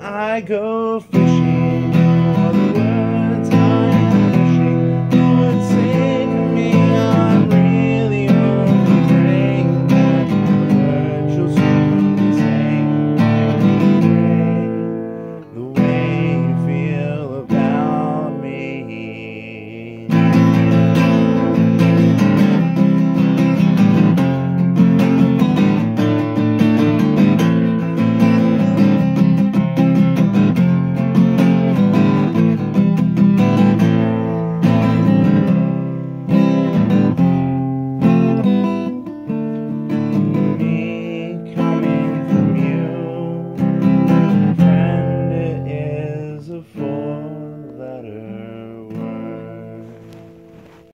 I go fishing.